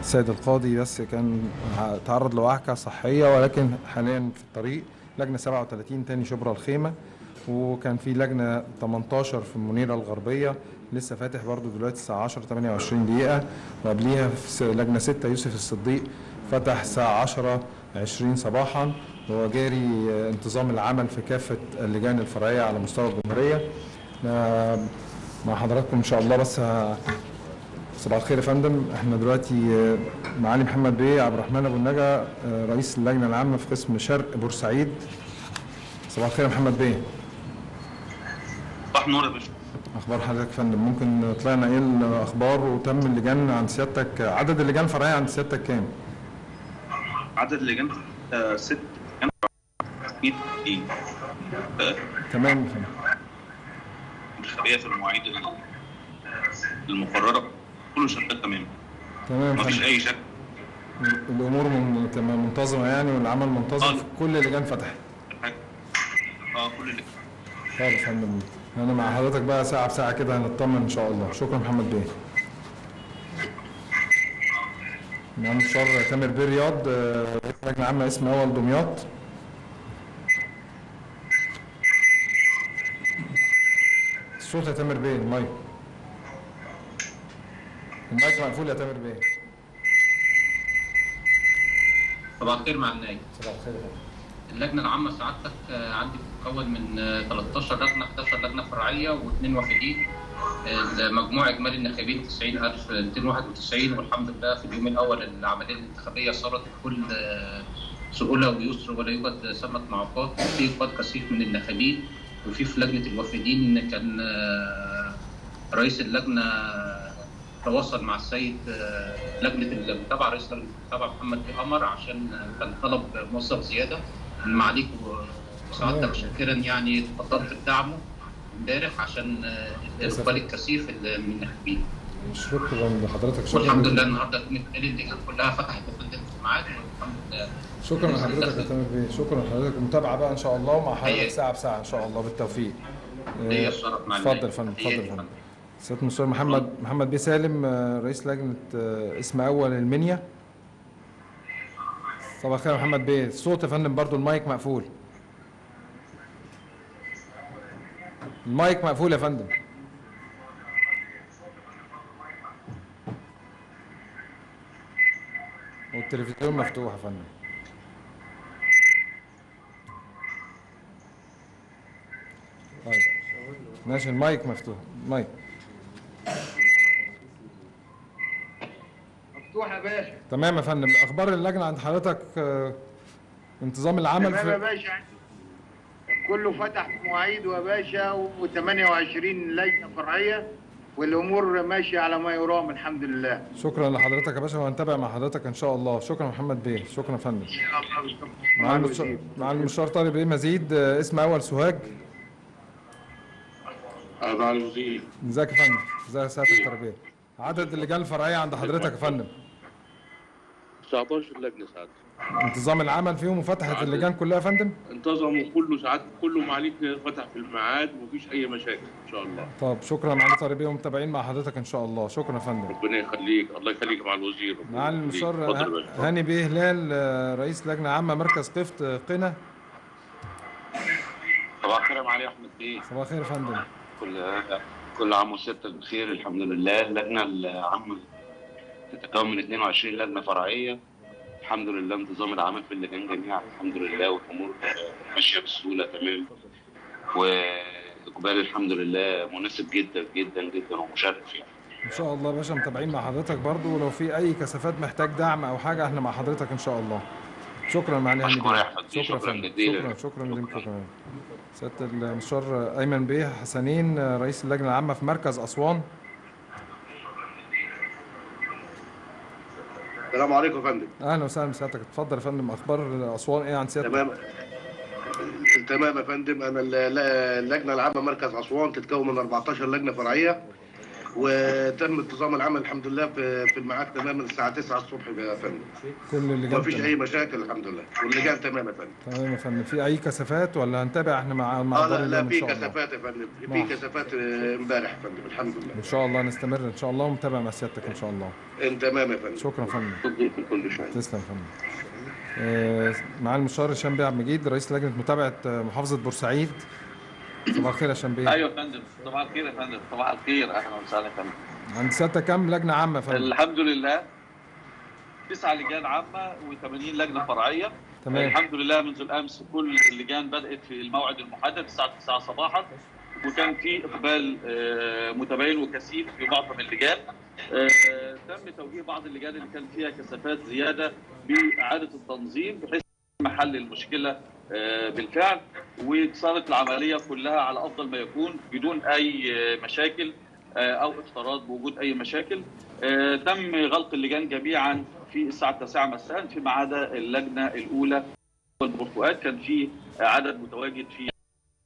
السيد القاضي بس كان تعرض لوعكة صحية ولكن حاليا في الطريق. لجنة 37 تاني شبرا الخيمة. وكان في لجنة 18 في المنيرة الغربية. لسه فاتح برضو دلوقتي الساعة 10 28 دقيقة. وقبليها في لجنة 6 يوسف الصديق فتح الساعة 10 20 صباحا. وهو جاري آه، انتظام العمل في كافة اللجان الفرعية على مستوى الجمهورية. آه، مع حضراتكم إن شاء الله بس صباح الخير يا فندم. إحنا دلوقتي آه، معالي محمد بيه عبد الرحمن أبو النجا آه، رئيس اللجنة العامة في قسم شرق بورسعيد. صباح الخير يا محمد بيه. صباح النور يا باشا. أخبار حضرتك يا فندم؟ ممكن طلعنا إيه الأخبار وتم اللجان عند سيادتك؟ عدد اللجان الفرعيه عند سيادتك كام؟ عدد اللجان آه، ست لجان 100 دقيقة. تمام يا فندم. في المواعيد المقررة. كله شغال تمام. تمام مفيش أي شك. الأمور من- تمام منتظمة يعني والعمل منتظم. آه. في كل اللجان فتحت. آه كل اللجان. طيب يا فندم. أنا مع حضرتك بقى ساعة بساعة كده هنطمن إن شاء الله. شكرا محمد بيه. نعم مستشار تامر بيه رياض. آه، لجنه عامه اسم أول دمياط. الصوت يا تامر بيه المايك. المايك مقفول يا تامر بيه. صباح الخير مع النايب صباح الخير. اللجنة العامة سعادتك آه، عندي بتتكون من آه، 13 لجنة 11 لجنة فرعية واثنين وافدين المجموع إجمالي الناخبين 90291 والحمد لله في اليوم الأول العملية الانتخابية صارت بكل آه، سهولة ويسر ولا يوجد ثمه معوقات في اقبال كثيف من الناخبين وفي في لجنة الوافدين كان آه، رئيس اللجنة تواصل مع السيد آه، لجنة المتابعة رئيس لجنة المتابعة محمد قمر عشان آه، كان طلب موظف زيادة. من معاليك وسعادتك شاكرا يعني تفضلت بدعمه امبارح عشان آه، الاقبال الكثيف اللي من الناخبين شكرا لحضرتك شكرا والحمد لله النهارده كانت اللجان كلها فتحت الميعاد والحمد لله. شكرا لحضرتك يا تامر بيه. شكرا لحضرتك. متابعة بقى إن شاء الله ومع حضرتك. ساعة بساعة إن شاء الله بالتوفيق. ليا الشرف مع اتفضل. يا فندم اتفضل يا فندم. سيادة المستشار محمد محمد بيه سالم آه، رئيس لجنة آه، اسم أول المنيا. صباح الخير محمد بيه. الصوت يا فندم برضو المايك مقفول. المايك مقفول يا فندم. والتلفزيون مفتوح يا فندم. طيب. ماشي المايك مفتوح. المايك. مفتوح يا باشا. تمام يا فندم. أخبار اللجنة عند حضرتك آه، انتظام العمل تمام يا في باشا. كله فتح في مواعيده يا باشا و28 لجنة فرعية والأمور ماشية على ما يرام الحمد لله. شكرا لحضرتك يا باشا وهنتابع مع حضرتك إن شاء الله. شكرا محمد بيه. شكرا يا فندم. مع المستشار مع المستشار طالب إيه؟ مزيد آه، اسم أول سوهاج. مع الوزير إزيك يا فندم؟ إزيك يا سيادة التربية؟ عدد اللجان الفرعية عند حضرتك يا فندم. 19 لجنة ساعات انتظام العمل فيهم وفتحت اللجان كلها يا فندم؟ انتظموا كله ساعات كله معاليك فتح في الميعاد ومفيش أي مشاكل إن شاء الله. طب شكرا معالي طالب إيه ومتابعين مع حضرتك إن شاء الله. شكرا يا فندم. ربنا يخليك الله يخليك مع الوزير. ه- باشا. هاني بيه هلال رئيس لجنة عامة مركز قفط قنا. صباح الخير يا معالي أحمد بيه. صباح الخير يا فندم. كل كل عام وستك بخير الحمد لله. اللجنه العامة تتكون من 22 لجنة فرعية. الحمد لله انتظام العمل في اللجان جميعا الحمد لله والأمور ماشية بسهولة تمام. وإقبال الحمد لله مناسب جدا جدا جدا ومشرف يعني. إن شاء الله يا باشا متابعين مع حضرتك برضو. ولو في أي كثافات محتاج دعم أو حاجة إحنا مع حضرتك إن شاء الله. شكرا معالي يا شكرا يا شكراً فندم. جزيلاً. شكرا شكرا كمان سيادة المستشار أيمن بيه حسنين رئيس اللجنة العامة في مركز أسوان. السلام عليكم يا فندم. أهلا وسهلا بسيادتك اتفضل يا فندم أخبار أسوان إيه عن سيادتك؟ تمام. تمام يا فندم. أنا ال- ال- اللجنة العامة مركز أسوان تتكون من 14 لجنة فرعية. وتم انتظام العمل الحمد لله في في الميعاد تماما الساعة 9 الصبح يا فندم. كل اللي جاب ما فيش أي مشاكل الحمد لله. واللجان تمام يا فندم. تمام يا فندم. في أي كسافات ولا هنتابع إحنا مع مع آه لا لا في كثافات يا فندم. في. كثافات آه، امبارح يا فندم الحمد لله. إن شاء الله نستمر. إن شاء الله ونتابع مع سيادتك إن شاء الله. تمام يا فندم. شكرا يا فندم. كل شيء. تسلم يا فندم. آه، معالي المستشار هشام بيه عبد المجيد رئيس لجنة متابعة آه، محافظة بورسعيد. صباح الخير يا هشام بيه أيوه يا فندم صباح الخير يا فندم صباح الخير أهلا وسهلا يا فندم. عند سيادتك كام لجنة عامة يا فندم؟ الحمد لله. تسع لجان عامة و80 لجنة فرعية. تمام. الحمد لله منذ الأمس كل اللجان بدأت في الموعد المحدد الساعة 9 صباحا. وكان في إقبال آه، متباين وكثيف في معظم اللجان. آه، تم توجيه بعض اللجان اللي كان فيها كثافات زيادة بإعادة التنظيم بحيث محل المشكلة آه، بالفعل وصارت العملية كلها على أفضل ما يكون بدون أي آه، مشاكل آه، أو افتراض بوجود أي مشاكل. آه، تم غلق اللجان جميعا في الساعة 9 مساء فيما عدا اللجنة الأولى والبرتقال كان في عدد متواجد في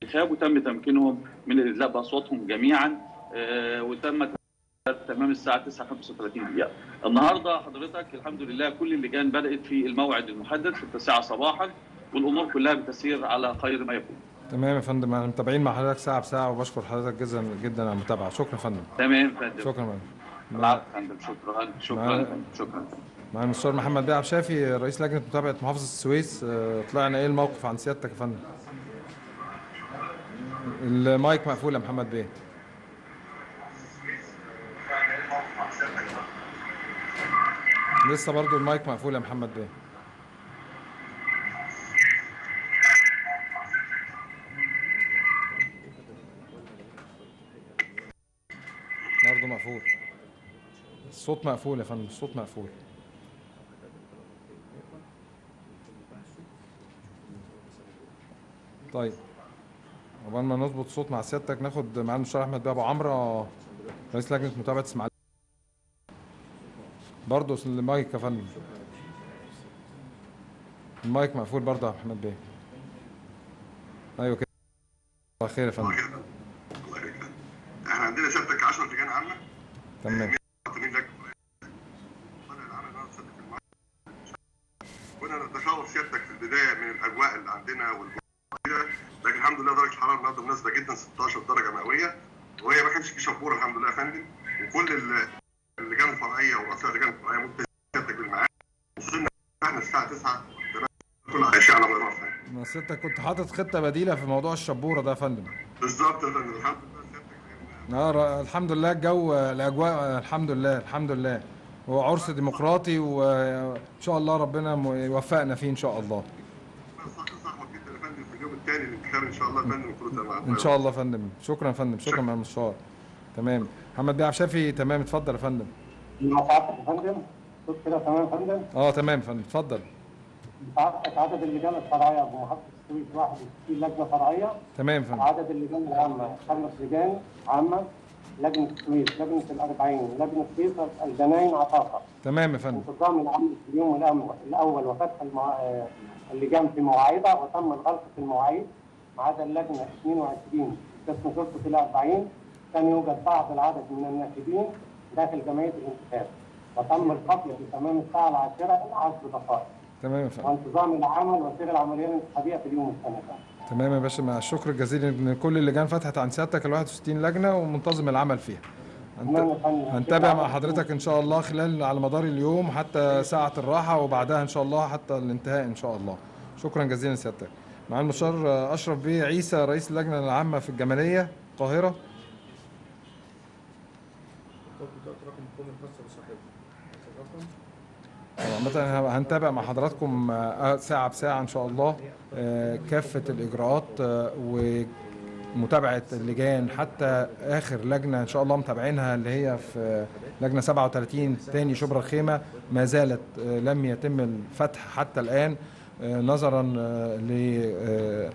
الإنتخاب وتم تمكينهم من الادلاء بأصواتهم جميعا آه، وتم تمام الساعة 9:35 دقيقة. النهارده حضرتك الحمد لله كل اللجان بدأت في الموعد المحدد في التاسعة صباحا. والأمور كلها بتسير على خير ما يكون. تمام يا فندم أنا متابعين مع حضرتك ساعة بساعة وبشكر حضرتك جدا جدا على المتابعه شكرا يا فندم. تمام يا فندم. شكرا يا فندم. يا فندم. شكرا شكرا مع- شكرا. مع المستشار محمد بيه عبد الشافي رئيس لجنة متابعة محافظة السويس. آه، طلعنا إيه الموقف عن سيادتك يا فندم؟ المايك مقفول يا محمد بيه. لسه برضو المايك مقفول يا محمد بيه. مقفول. الصوت مقفول يا فندم الصوت مقفول. طيب قبل ما نظبط صوت مع سيادتك ناخد معالي المستشار أحمد بيه أبو عمرو رئيس لجنة متابعة إسماعيل. برضه المايك يا فندم. المايك مقفول برضه يا أحمد بيه. أيوه كده. الله خير يا فندم. الله يبارك لك. إحنا عندنا سيادتك 10 لجان عامة. تمام. العمل النهارده سيادتك في المعرض. كنا نتخوف سيادتك في البداية من الأجواء اللي عندنا والجو لكن الحمد لله درجة الحرارة النهارده مناسبة جدا 16 درجة مئوية وهي ما كانش في شبوره الحمد لله يا فندم. وكل ال- اللجان الفرعية واصل اللجان الفرعية ممكن سيادتك بالميعاد. وصلنا إحنا الساعة 9 تمام كل حاجة على مدار السنة ما سيادتك كنت حاطط خطة بديلة في موضوع الشبورة ده يا فندم. بالظبط يا فندم الحمد لله آه الحمد لله الجو الأجواء الحمد لله الحمد لله. هو عرس ديمقراطي وان شاء الله ربنا يوفقنا فيه إن شاء الله. يا الثاني إن شاء الله يا فندم. ان شاء الله يا فندم. شكرا يا فندم شكرا مع المستشار تمام. محمد بيه عبد تمام. اتفضل يا فندم. يا فندم كده تمام يا فندم. آه تمام يا فندم. اتفضل. عدد اللجان الفرعيه بمحافظه السويس 61 لجنة فرعية. تمام فندم. عدد اللجان العامه خمس لجان عامة. لجنة السويس لجنة الأربعين لجنة فيصل الجناين عطافه تمام يا فندم. انتظام العمل في اليوم الأول وفتح المع... آه، اللجان في مواعيدها وتم الغلق في المواعيد. ما عدا اللجنة 22 قسم شرطه الأربعين كان يوجد بعض العدد من الناخبين داخل جمعية الانتخاب. وتم القتل في تمام الساعة العاشرة العشر دقائق تمام يا فندم وانتظام العمل وسير العملية الانتخابيه في اليوم الثاني تمام يا باشا مع الشكر الجزيل ان كل اللجان فتحت عن سيادتك ال 61 لجنه ومنتظم العمل فيها. هنتابع مع حضرتك ان شاء الله خلال على مدار اليوم حتى ساعه الراحه وبعدها ان شاء الله حتى الانتهاء ان شاء الله شكرا جزيلا سيادتك مع المستشار اشرف بيه عيسى رئيس اللجنه العامه في الجماليه القاهره عامة هنتابع مع حضراتكم آه، ساعة بساعة إن شاء الله آه، كافة الإجراءات آه، ومتابعة اللجان حتى آخر لجنة إن شاء الله متابعينها اللي هي في لجنة 37 تاني شبرا الخيمة ما زالت آه، لم يتم الفتح حتى الآن آه، نظرا ل آه،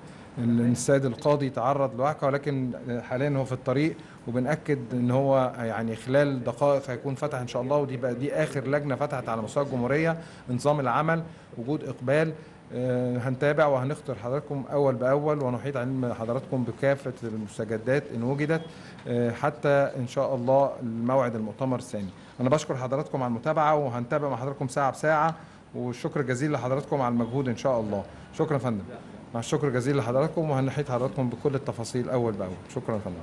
السيد القاضي تعرض لوعكة ولكن حاليا هو في الطريق وبنأكد إن هو يعني خلال دقائق هيكون فتح إن شاء الله ودي بقى دي آخر لجنة فتحت على مستوى الجمهورية نظام العمل وجود إقبال. آه، هنتابع وهنخطر حضراتكم أول بأول ونحيط علم حضراتكم بكافة المستجدات إن وجدت آه، حتى إن شاء الله الموعد المؤتمر الثاني. أنا بشكر حضراتكم على المتابعة وهنتابع مع حضراتكم ساعة بساعة والشكر جزيل لحضراتكم على المجهود إن شاء الله. شكرا يا فندم. مع الشكر جزيل لحضراتكم وهنحيط حضراتكم بكل التفاصيل أول بأول. شكرا يا فندم.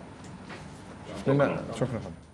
شكرا يا فندم.